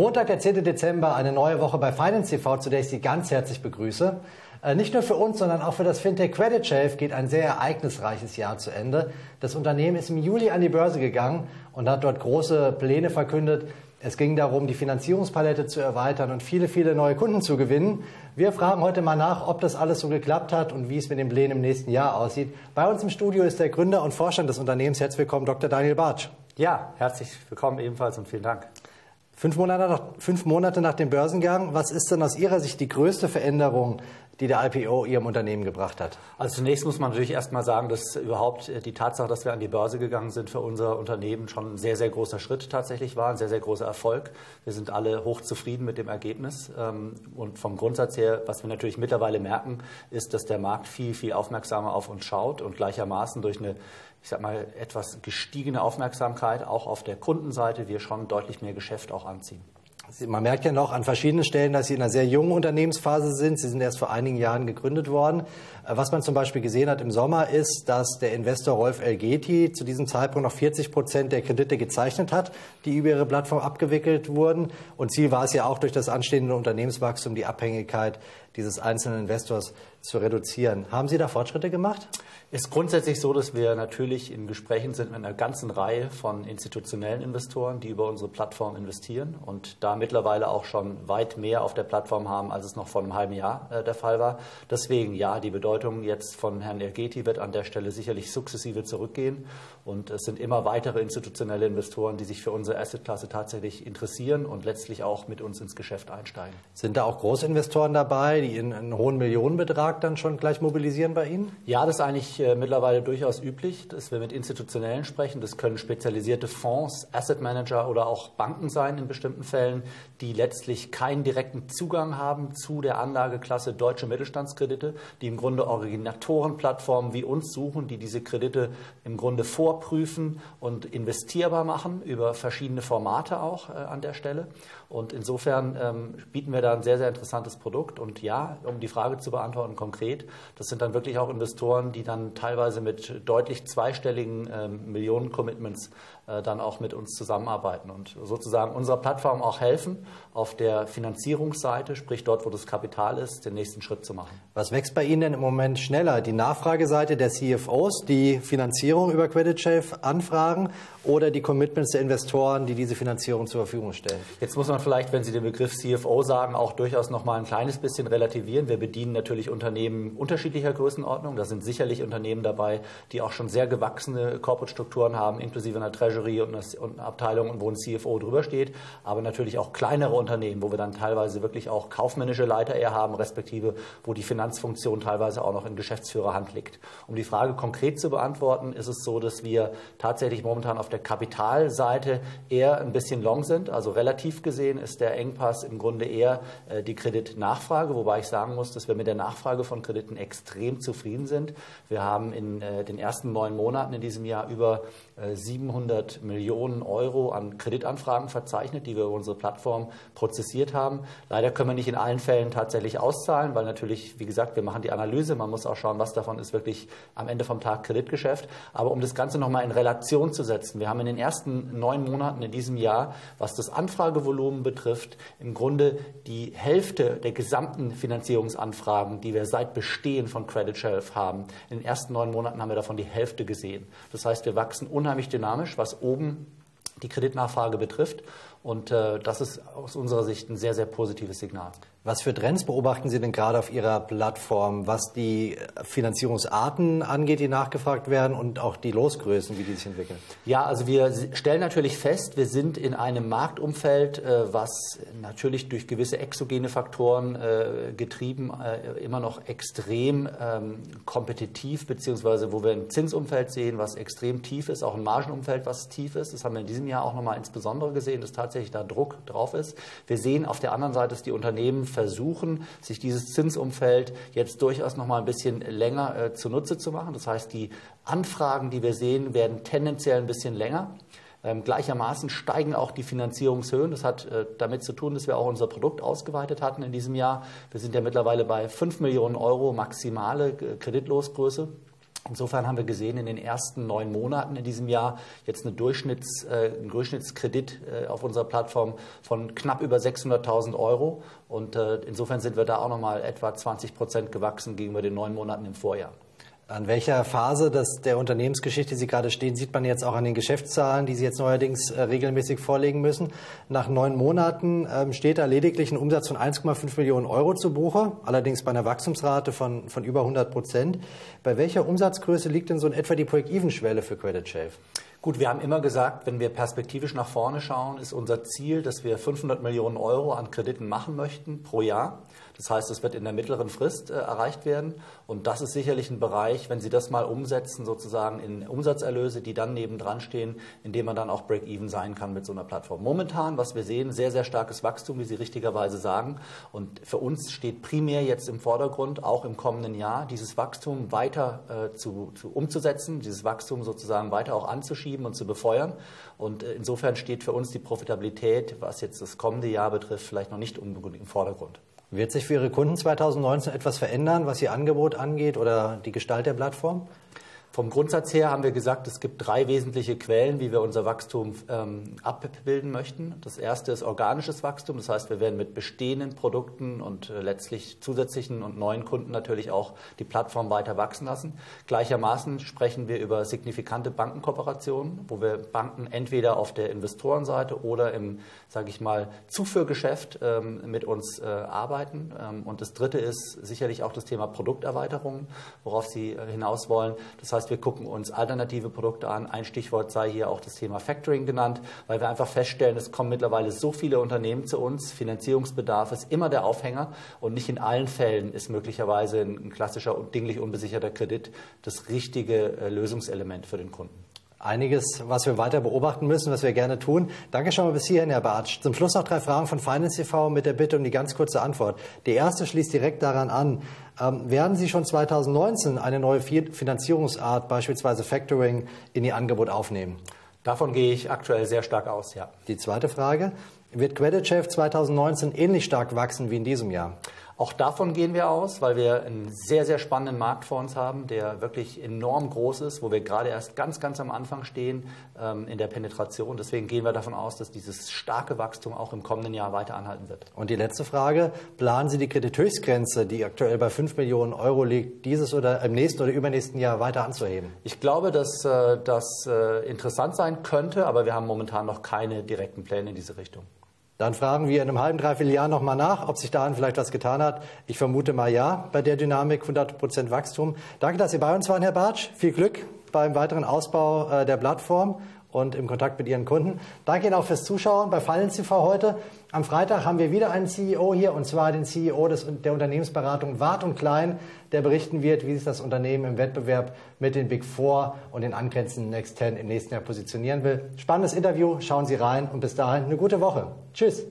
Montag, der 10. Dezember, eine neue Woche bei Finance TV, zu der ich Sie ganz herzlich begrüße. Äh, nicht nur für uns, sondern auch für das Fintech Credit Shelf geht ein sehr ereignisreiches Jahr zu Ende. Das Unternehmen ist im Juli an die Börse gegangen und hat dort große Pläne verkündet. Es ging darum, die Finanzierungspalette zu erweitern und viele, viele neue Kunden zu gewinnen. Wir fragen heute mal nach, ob das alles so geklappt hat und wie es mit den Plänen im nächsten Jahr aussieht. Bei uns im Studio ist der Gründer und Vorstand des Unternehmens. Herzlich willkommen, Dr. Daniel Bartsch. Ja, herzlich willkommen ebenfalls und vielen Dank. Fünf Monate, nach, fünf Monate nach dem Börsengang, was ist denn aus Ihrer Sicht die größte Veränderung, die der IPO Ihrem Unternehmen gebracht hat? Also zunächst muss man natürlich erstmal sagen, dass überhaupt äh, die Tatsache, dass wir an die Börse gegangen sind, für unser Unternehmen schon ein sehr, sehr großer Schritt tatsächlich war, ein sehr, sehr großer Erfolg. Wir sind alle hochzufrieden mit dem Ergebnis. Ähm, und vom Grundsatz her, was wir natürlich mittlerweile merken, ist, dass der Markt viel, viel aufmerksamer auf uns schaut und gleichermaßen durch eine ich sag mal, etwas gestiegene Aufmerksamkeit auch auf der Kundenseite wir schon deutlich mehr Geschäft auch anziehen. Man merkt ja noch an verschiedenen Stellen, dass Sie in einer sehr jungen Unternehmensphase sind. Sie sind erst vor einigen Jahren gegründet worden. Äh, was man zum Beispiel gesehen hat im Sommer ist, dass der Investor Rolf Elgeti zu diesem Zeitpunkt noch 40 Prozent der Kredite gezeichnet hat, die über ihre Plattform abgewickelt wurden. Und Ziel war es ja auch durch das anstehende Unternehmenswachstum die Abhängigkeit dieses einzelnen Investors zu reduzieren. Haben Sie da Fortschritte gemacht? Es ist grundsätzlich so, dass wir natürlich in Gesprächen sind mit einer ganzen Reihe von institutionellen Investoren, die über unsere Plattform investieren und da mittlerweile auch schon weit mehr auf der Plattform haben, als es noch vor einem halben Jahr äh, der Fall war. Deswegen ja, die Bedeutung jetzt von Herrn Ergeti wird an der Stelle sicherlich sukzessive zurückgehen und es sind immer weitere institutionelle Investoren, die sich für unsere Assetklasse tatsächlich interessieren und letztlich auch mit uns ins Geschäft einsteigen. Sind da auch Großinvestoren dabei, die einen hohen Millionenbetrag dann schon gleich mobilisieren bei Ihnen? Ja, das ist eigentlich äh, mittlerweile durchaus üblich, dass wir mit Institutionellen sprechen. Das können spezialisierte Fonds, Asset Manager oder auch Banken sein in bestimmten Fällen, die letztlich keinen direkten Zugang haben zu der Anlageklasse deutsche Mittelstandskredite, die im Grunde Originatorenplattformen wie uns suchen, die diese Kredite im Grunde vorprüfen und investierbar machen über verschiedene Formate auch äh, an der Stelle. Und insofern ähm, bieten wir da ein sehr, sehr interessantes Produkt. Und ja, um die Frage zu beantworten konkret, das sind dann wirklich auch Investoren, die dann teilweise mit deutlich zweistelligen ähm, Millionen-Commitments äh, dann auch mit uns zusammenarbeiten und sozusagen unserer Plattform auch helfen, auf der Finanzierungsseite, sprich dort, wo das Kapital ist, den nächsten Schritt zu machen. Was wächst bei Ihnen denn im Moment schneller? Die Nachfrageseite der CFOs, die Finanzierung über Credit anfragen oder die Commitments der Investoren, die diese Finanzierung zur Verfügung stellen? Jetzt muss man vielleicht, wenn Sie den Begriff CFO sagen, auch durchaus noch mal ein kleines bisschen relativieren. Wir bedienen natürlich Unternehmen unterschiedlicher Größenordnung. Da sind sicherlich Unternehmen dabei, die auch schon sehr gewachsene Corporate-Strukturen haben, inklusive einer Treasury und einer Abteilung, wo ein CFO drüber steht. Aber natürlich auch kleinere Unternehmen, wo wir dann teilweise wirklich auch kaufmännische Leiter eher haben, respektive wo die Finanzfunktion teilweise auch noch in Geschäftsführerhand liegt. Um die Frage konkret zu beantworten, ist es so, dass wir tatsächlich momentan auf der Kapitalseite eher ein bisschen long sind. Also relativ gesehen ist der Engpass im Grunde eher äh, die Kreditnachfrage, wobei ich sagen muss, dass wir mit der Nachfrage von Krediten extrem zufrieden sind. Wir haben in äh, den ersten neun Monaten in diesem Jahr über 700 äh, Millionen Euro an Kreditanfragen verzeichnet, die wir über unsere Plattform prozessiert haben. Leider können wir nicht in allen Fällen tatsächlich auszahlen, weil natürlich, wie gesagt, wir machen die Analyse. Man muss auch schauen, was davon ist wirklich am Ende vom Tag Kreditgeschäft. Aber um das Ganze nochmal in Relation zu setzen, wir haben in den ersten neun Monaten in diesem Jahr, was das Anfragevolumen betrifft, im Grunde die Hälfte der gesamten Finanzierungsanfragen, die wir seit Bestehen von Credit Shelf haben. In den ersten neun Monaten haben wir davon die Hälfte gesehen. Das heißt, wir wachsen unheimlich dynamisch, was oben die Kreditnachfrage betrifft. Und äh, das ist aus unserer Sicht ein sehr, sehr positives Signal. Was für Trends beobachten Sie denn gerade auf Ihrer Plattform, was die Finanzierungsarten angeht, die nachgefragt werden und auch die Losgrößen, wie die sich entwickeln? Ja, also wir stellen natürlich fest, wir sind in einem Marktumfeld, äh, was natürlich durch gewisse exogene Faktoren äh, getrieben äh, immer noch extrem ähm, kompetitiv, beziehungsweise wo wir ein Zinsumfeld sehen, was extrem tief ist, auch ein Margenumfeld, was tief ist. Das haben wir in diesem Jahr auch nochmal insbesondere gesehen, dass tatsächlich da Druck drauf ist. Wir sehen auf der anderen Seite, dass die Unternehmen versuchen, sich dieses Zinsumfeld jetzt durchaus noch mal ein bisschen länger äh, zunutze zu machen. Das heißt, die Anfragen, die wir sehen, werden tendenziell ein bisschen länger. Ähm, gleichermaßen steigen auch die Finanzierungshöhen. Das hat äh, damit zu tun, dass wir auch unser Produkt ausgeweitet hatten in diesem Jahr. Wir sind ja mittlerweile bei 5 Millionen Euro maximale Kreditlosgröße. Insofern haben wir gesehen, in den ersten neun Monaten in diesem Jahr jetzt eine Durchschnitts, äh, einen Durchschnittskredit äh, auf unserer Plattform von knapp über 600.000 Euro. Und äh, insofern sind wir da auch nochmal etwa 20 Prozent gewachsen gegenüber den neun Monaten im Vorjahr. An welcher Phase des, der Unternehmensgeschichte Sie gerade stehen, sieht man jetzt auch an den Geschäftszahlen, die Sie jetzt neuerdings äh, regelmäßig vorlegen müssen. Nach neun Monaten ähm, steht da lediglich ein Umsatz von 1,5 Millionen Euro zu Buche, allerdings bei einer Wachstumsrate von, von über 100 Prozent. Bei welcher Umsatzgröße liegt denn so in etwa die Break-Even-Schwelle für Credit Shave? Gut, wir haben immer gesagt, wenn wir perspektivisch nach vorne schauen, ist unser Ziel, dass wir 500 Millionen Euro an Krediten machen möchten pro Jahr. Das heißt, es wird in der mittleren Frist äh, erreicht werden. Und das ist sicherlich ein Bereich, wenn Sie das mal umsetzen, sozusagen in Umsatzerlöse, die dann nebendran stehen, in dem man dann auch Break-Even sein kann mit so einer Plattform. Momentan, was wir sehen, sehr, sehr starkes Wachstum, wie Sie richtigerweise sagen. Und für uns steht primär jetzt im Vordergrund, auch im kommenden Jahr, dieses Wachstum weiter äh, zu, zu, umzusetzen, dieses Wachstum sozusagen weiter auch anzuschieben und zu befeuern. Und äh, insofern steht für uns die Profitabilität, was jetzt das kommende Jahr betrifft, vielleicht noch nicht unbedingt im Vordergrund. Wird sich für Ihre Kunden 2019 etwas verändern, was Ihr Angebot angeht oder die Gestalt der Plattform? Vom Grundsatz her haben wir gesagt, es gibt drei wesentliche Quellen, wie wir unser Wachstum ähm, abbilden möchten. Das erste ist organisches Wachstum, das heißt, wir werden mit bestehenden Produkten und äh, letztlich zusätzlichen und neuen Kunden natürlich auch die Plattform weiter wachsen lassen. Gleichermaßen sprechen wir über signifikante Bankenkooperationen, wo wir Banken entweder auf der Investorenseite oder im, sage ich mal, Zuführgeschäft ähm, mit uns äh, arbeiten. Ähm, und das dritte ist sicherlich auch das Thema Produkterweiterung, worauf Sie äh, hinaus wollen. Das heißt, heißt, wir gucken uns alternative Produkte an. Ein Stichwort sei hier auch das Thema Factoring genannt, weil wir einfach feststellen, es kommen mittlerweile so viele Unternehmen zu uns. Finanzierungsbedarf ist immer der Aufhänger und nicht in allen Fällen ist möglicherweise ein klassischer und dinglich unbesicherter Kredit das richtige äh, Lösungselement für den Kunden einiges, was wir weiter beobachten müssen, was wir gerne tun. Danke schon mal bis hierhin, Herr Bartsch. Zum Schluss noch drei Fragen von Finance TV mit der Bitte um die ganz kurze Antwort. Die erste schließt direkt daran an. Ähm, werden Sie schon 2019 eine neue Finanzierungsart, beispielsweise Factoring, in Ihr Angebot aufnehmen? Davon gehe ich aktuell sehr stark aus, ja. Die zweite Frage. Wird Credit Chef 2019 ähnlich stark wachsen wie in diesem Jahr? Auch davon gehen wir aus, weil wir einen sehr, sehr spannenden Markt vor uns haben, der wirklich enorm groß ist, wo wir gerade erst ganz, ganz am Anfang stehen ähm, in der Penetration. Deswegen gehen wir davon aus, dass dieses starke Wachstum auch im kommenden Jahr weiter anhalten wird. Und die letzte Frage, planen Sie die Kredithöchstgrenze, die aktuell bei 5 Millionen Euro liegt, dieses oder im nächsten oder übernächsten Jahr weiter anzuheben? Ich glaube, dass äh, das äh, interessant sein könnte, aber wir haben momentan noch keine direkten Pläne in diese Richtung. Dann fragen wir in einem halben, dreiviertel Jahr nochmal nach, ob sich daran vielleicht was getan hat. Ich vermute mal ja, bei der Dynamik 100 Prozent Wachstum. Danke, dass Sie bei uns waren, Herr Bartsch. Viel Glück beim weiteren Ausbau äh, der Plattform und im Kontakt mit Ihren Kunden. Danke Ihnen auch fürs Zuschauen bei Finance TV heute. Am Freitag haben wir wieder einen CEO hier, und zwar den CEO des, der Unternehmensberatung Wart und Klein, der berichten wird, wie sich das Unternehmen im Wettbewerb mit den Big Four und den angrenzenden Next Ten im nächsten Jahr positionieren will. Spannendes Interview, schauen Sie rein und bis dahin eine gute Woche. Tschüss.